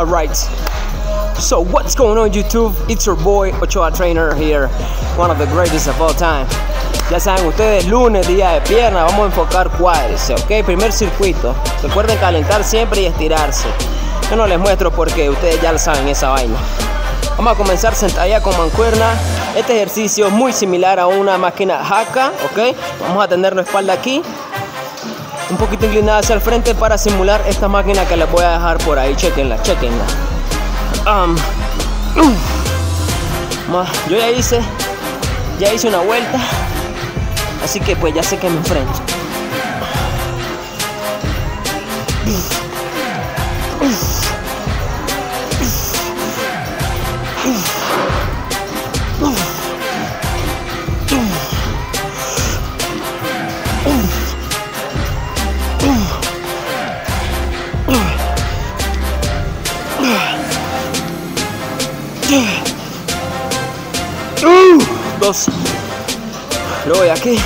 Alright. So what's going on YouTube? It's your boy Ochoa Trainer here, one of the greatest of all time. Ya saben ustedes, lunes, día de pierna, vamos a enfocar cuádriceps, ok. Primer circuito. Recuerden calentar siempre y estirarse. Yo no les muestro porque ustedes ya lo saben esa vaina. Vamos a comenzar sentadilla con mancuerna. Este ejercicio es muy similar a una máquina haka, ok. Vamos a tener la espalda aquí, un poquito inclinada hacia el frente para simular esta máquina que les voy a dejar por ahí. Chequenla, chequenla. Um, yo ya hice, ya hice una vuelta, así que pues ya sé que me enfrento. Aquí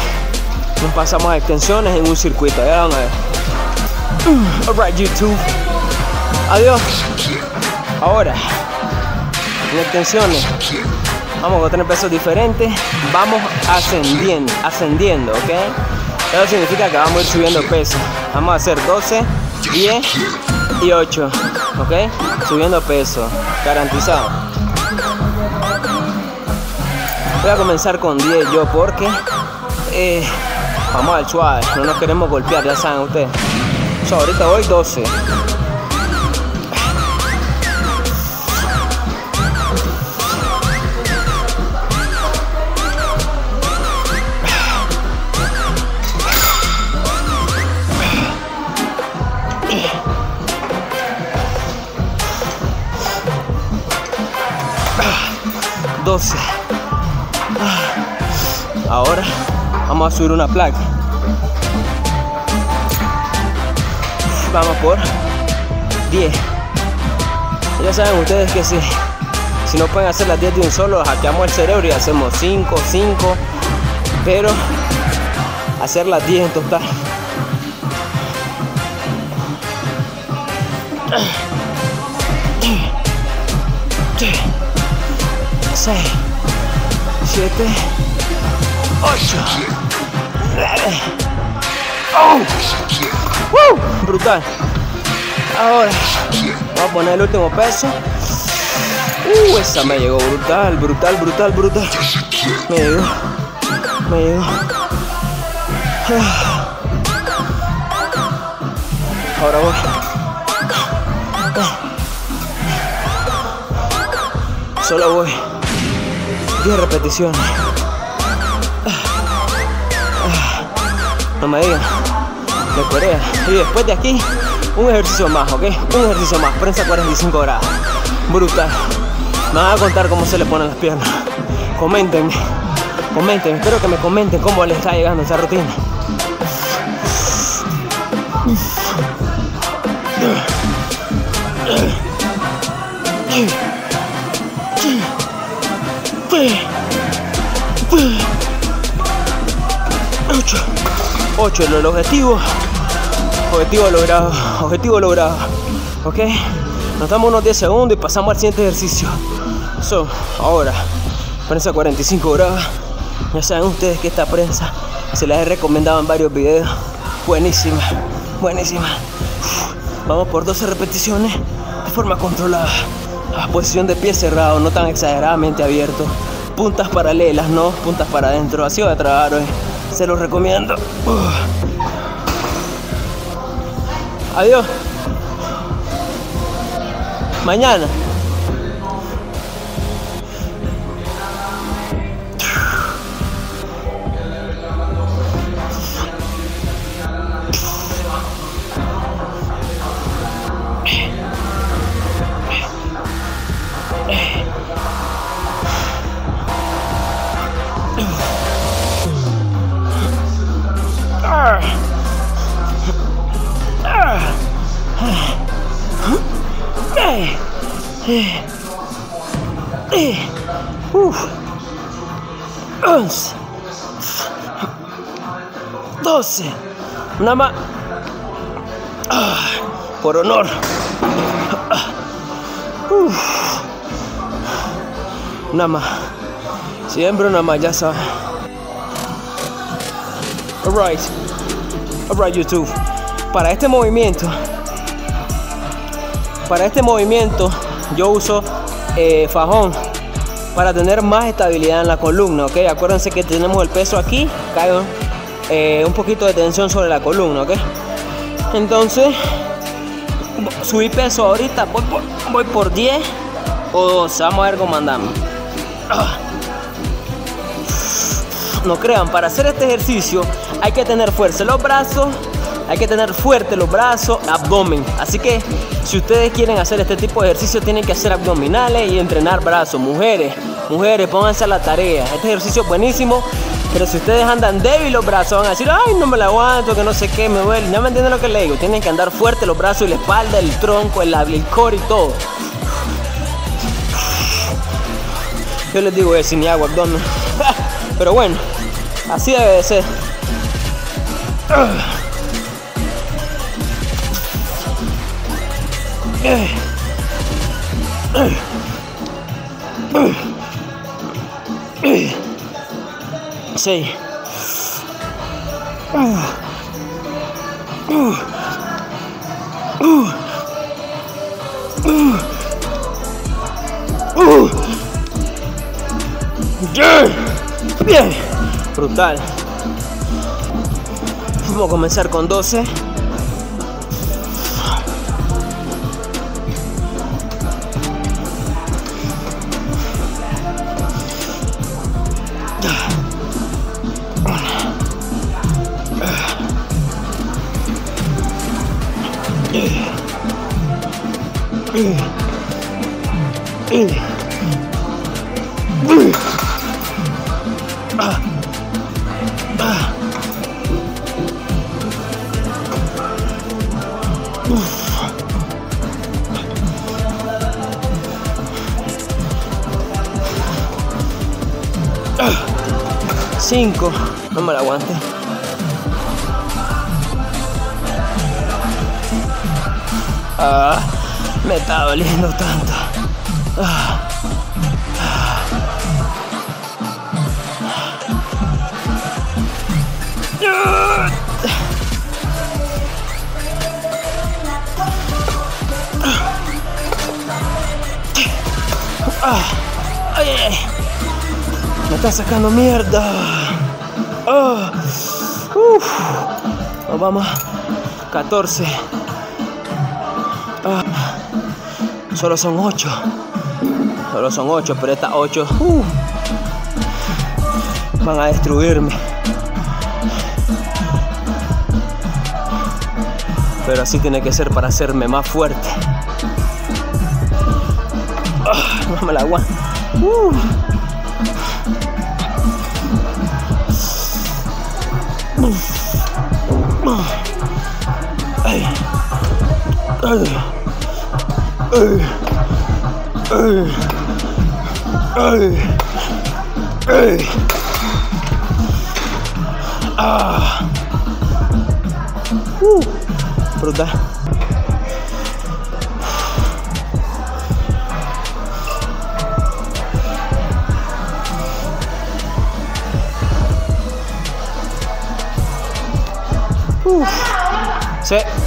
nos pasamos a extensiones en un circuito. Ya van a ver. Alright, YouTube. Adiós. Ahora, en extensiones, vamos a tener pesos diferentes. Vamos ascendiendo, ascendiendo, ¿ok? Eso significa que vamos a ir subiendo peso. Vamos a hacer 12, 10 y 8, ¿ok? Subiendo peso, garantizado. Voy a comenzar con 10 yo porque eh, vamos al suave, no nos queremos golpear, ya saben ustedes. So, ahorita voy 12. Doce. Vamos a subir una placa. Vamos por 10. Ya saben ustedes que si, si no pueden hacer las 10 de un solo, hackeamos el cerebro y hacemos 5, 5. Pero hacer las 10 en total. Seis, siete, 8 uh, brutal. Ahora vamos a poner el último peso. Uh, esa me llegó brutal brutal brutal brutal. Me llegó me llegó. Ahora voy. Solo voy. 10 repeticiones no me digan, de Corea. Y después de aquí, un ejercicio más, ¿ok? Un ejercicio más, prensa 45 grados. Brutal. Me van a contar cómo se le ponen las piernas. Comenten, comenten, espero que me comenten cómo les está llegando esa rutina. 8 el objetivo. Objetivo logrado. Objetivo logrado. Ok. Nos damos unos 10 segundos y pasamos al siguiente ejercicio. So, ahora, prensa 45 grados. Ya saben ustedes que esta prensa se la he recomendado en varios videos. Buenísima, buenísima. Vamos por 12 repeticiones de forma controlada. Posición de pie cerrado, no tan exageradamente abierto. Puntas paralelas, no puntas para adentro. Así voy a trabajar hoy. Se los recomiendo. Adiós. Mañana. Uf. 11 12 Nada más por honor. Una más. Siempre una más, ya sabes. Alright. Alright, YouTube. Para este movimiento, para este movimiento, yo uso eh, fajón para tener más estabilidad en la columna, ¿ok? Acuérdense que tenemos el peso aquí, cae eh, un poquito de tensión sobre la columna, ¿ok? Entonces, subí peso ahorita, voy por, voy por 10 o 12, vamos a ver cómo andamos. Ah. No crean, para hacer este ejercicio hay que tener fuerza los brazos, hay que tener fuerte los brazos, abdomen. Así que si ustedes quieren hacer este tipo de ejercicio, tienen que hacer abdominales y entrenar brazos. Mujeres, mujeres, pónganse a la tarea. Este ejercicio es buenísimo. Pero si ustedes andan débil los brazos, van a decir, ay, no me lo aguanto, que no sé qué, me duele. No me entienden lo que le digo. Tienen que andar fuerte los brazos y la espalda, el tronco, el, el core y todo. Yo les digo eso, ni agua, abdomen. Pero bueno, así debe de ser. Sí. Bien. Brutal. Vamos a comenzar con 12. Cinco, no me la aguante. Ah, me está doliendo tanto. Ah. Ah. Me está sacando mierda. Ah. Uf. Nos vamos. 14. Ah. Solo son 8. Solo son 8, pero estas 8 uh, van a destruirme. Pero así tiene que ser para hacerme más fuerte. Ah, no me la aguanto. Uh. Ah. Uh. Brutal. Uf. Sí. brutal.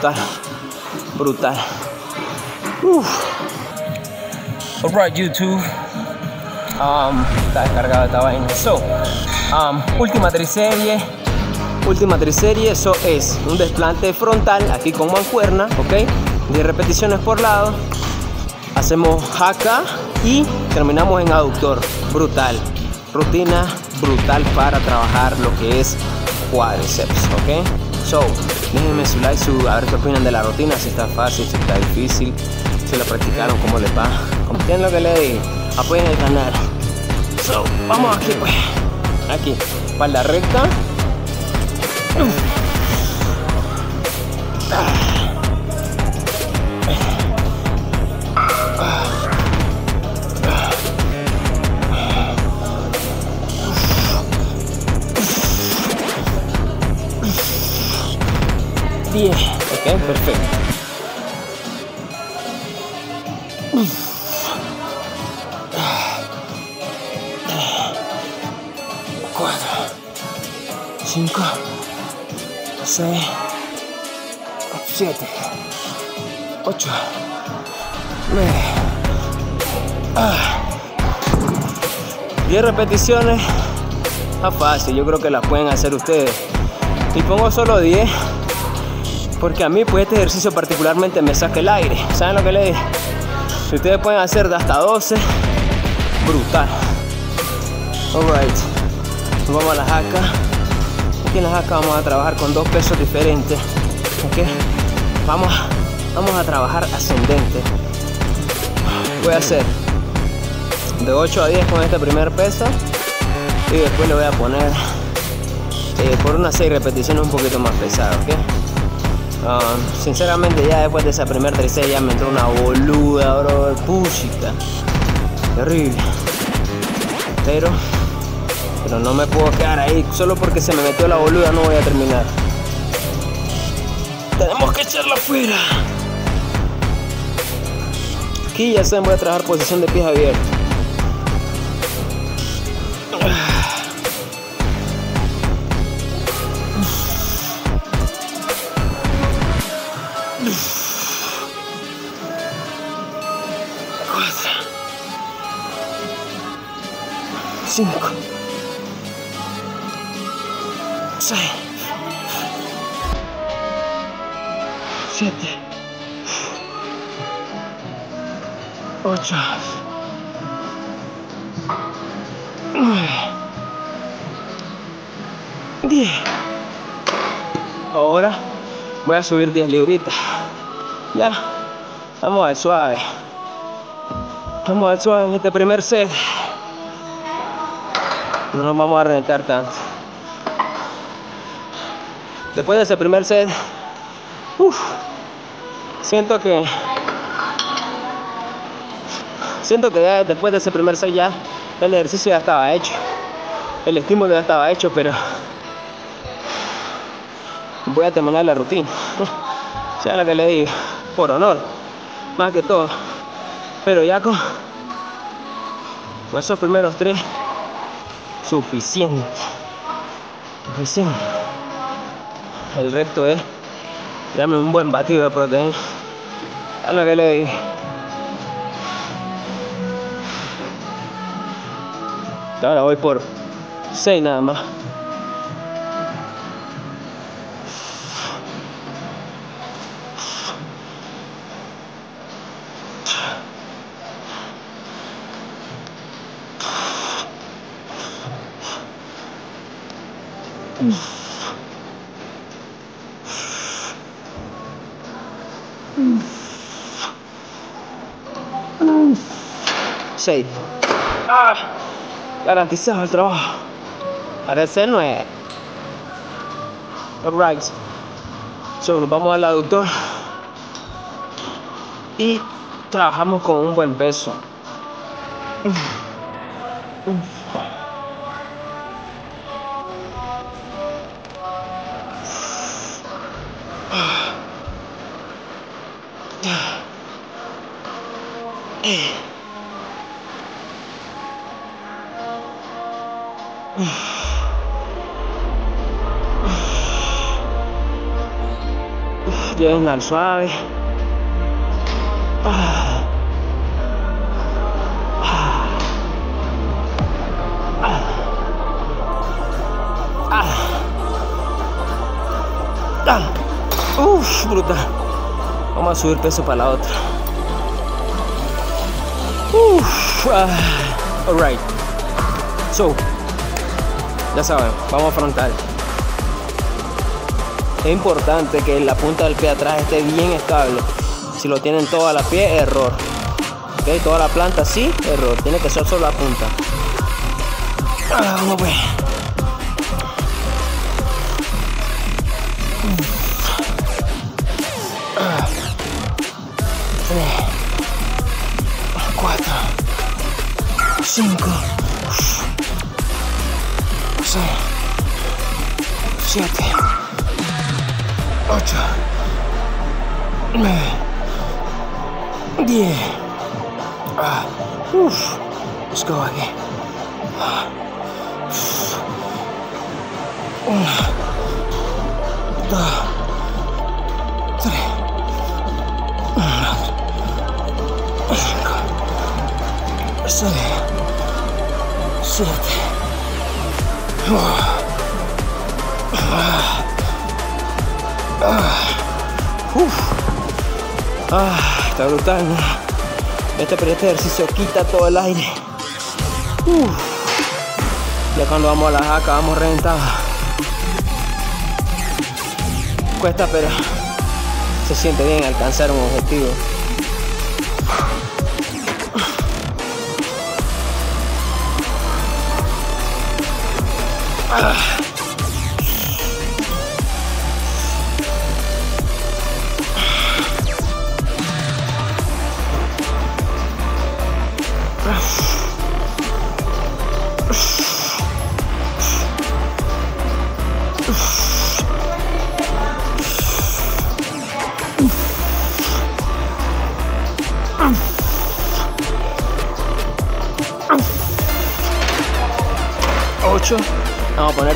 Brutal. Brutal. Uf. Alright, YouTube. Um, está descargada esta vaina. So, um, última triserie. Última triserie, eso es un desplante frontal aquí con mancuerna, ok. 10 repeticiones por lado. Hacemos jaca y terminamos en aductor. Brutal. Rutina brutal para trabajar lo que es cuádriceps, ok. So, déjenme su like, su, a ver qué opinan de la rutina, si está fácil, si está difícil, si lo practicaron, cómo les va. Comenten lo que le digo, apoyen el canal. So, vamos aquí pues. Aquí, espalda recta. Perfecto. Cuatro, cinco, seis, siete, ocho, nueve. Diez repeticiones. Está fácil, yo creo que las pueden hacer ustedes. Y pongo solo 10 porque a mí pues este ejercicio particularmente me saca el aire. ¿Saben lo que le dije? Si ustedes pueden hacer de hasta 12, brutal. Alright, vamos a la jaca. Aquí en la jaca vamos a trabajar con dos pesos diferentes. ¿Ok? Vamos, vamos a trabajar ascendente. Voy a hacer de 8 a 10 con este primer peso y después le voy a poner eh, por unas 6 repeticiones un poquito más pesado, ¿ok? Um, sinceramente ya después de esa primera tercera ya me entró una boluda, bro, puchita. Terrible. Pero, pero no me puedo quedar ahí. Solo porque se me metió la boluda no voy a terminar. Tenemos que echarla afuera. Aquí ya saben, voy a trabajar posición de pies abiertos. Cinco. Seis. Siete. Ocho. Nueve. Diez. Ahora voy a subir 10 libritas. Ya. Vamos al suave. Vamos al suave en este primer set. No nos vamos a reventar tanto. Después de ese primer set, uf, siento que siento que después de ese primer set ya el ejercicio ya estaba hecho. El estímulo ya estaba hecho, pero voy a terminar la rutina. Sea lo que le digo, por honor, más que todo. Pero ya con, con esos primeros tres, suficiente. Suficiente. El resto es dame un buen batido de proteína. A lo que le digo. Ahora voy por 6 nada más. Seis. Ah, garantizado el trabajo. No es. Alright. So, vamos al aductor. Y trabajamos con un buen peso. Llévenla al suave. Uf, brutal. Vamos a subir peso para la otra. Uf, ah, uh, alright. So, ya saben, vamos a frontal. Es importante que la punta del pie atrás esté bien estable. Si lo tienen toda la pie, error. Ok, toda la planta sí, error. Tiene que ser solo la punta. Ah, vamos a ver. Tres, cuatro, cinco, siete, ocho, nueve, diez. Ah, uf. Let's go again. Ah. Una, dos, tres, cuatro, cinco, seis, siete. Uf. Ah, está brutal. Este, este ejercicio quita todo el aire. Ya cuando vamos a la jaca vamos reventados. Cuesta, pero se siente bien alcanzar un objetivo. Ocho.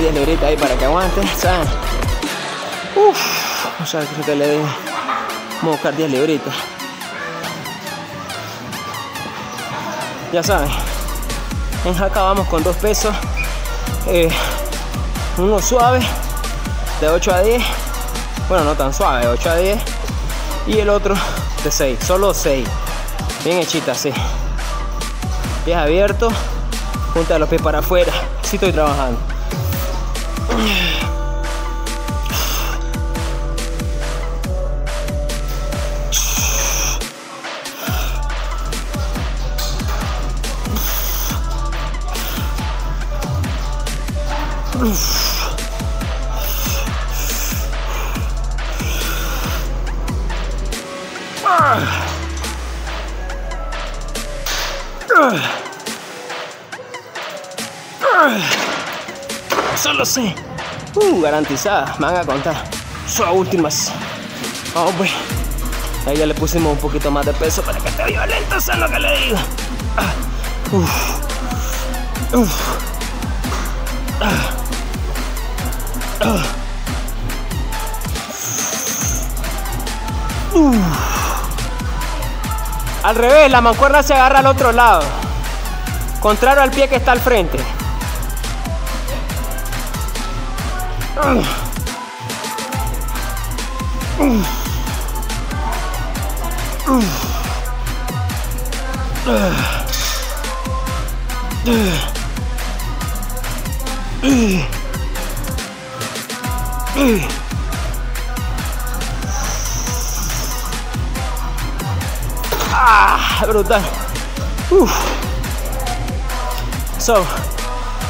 10 libritas ahí para que aguante. ¿saben? Uf, no sé qué que le digo. Vamos a buscar 10 libritas. Ya saben, en jaca vamos con dos pesos. Eh, uno suave, de 8 a 10. Bueno, no tan suave, de 8 a 10. Y el otro de 6, solo 6. Bien hechita, así. Pies abiertos, punta de los pies para afuera. Así estoy trabajando. Solo sé. Uh, garantizada. Me van a contar. Son últimas. Vamos pues. Ahí ya le pusimos un poquito más de peso para que esté violento, eso es lo que le digo. Ah, uf, Al revés, la mancuerna se agarra al otro lado. Contrario al pie que está al frente. Ah, brutal. Uf. So,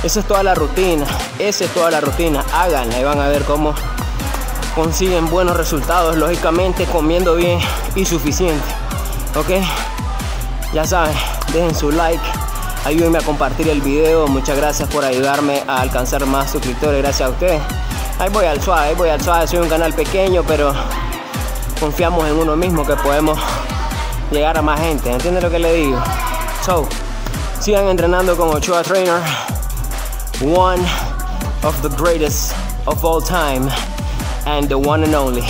esa es toda la rutina. Esa es toda la rutina. Háganla y van a ver cómo consiguen buenos resultados. Lógicamente comiendo bien y suficiente. ¿Ok? Ya saben, dejen su like. Ayúdenme a compartir el video. Muchas gracias por ayudarme a alcanzar más suscriptores. Gracias a ustedes. Ahí voy al suave, ahí voy al suave. Soy un canal pequeño, pero confiamos en uno mismo que podemos llegar a más gente. ¿Entienden lo que le digo? So, sigan entrenando con Ochoa Trainer. One of the greatest of all time and the one and only.